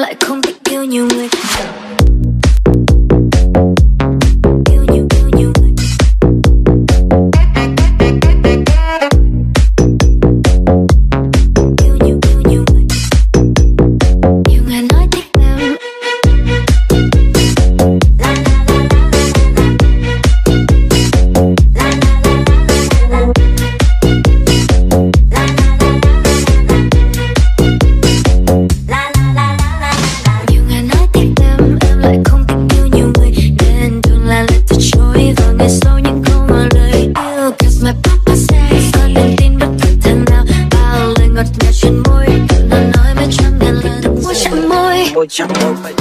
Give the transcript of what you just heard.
lại không thích yêu nhiều người. jump over.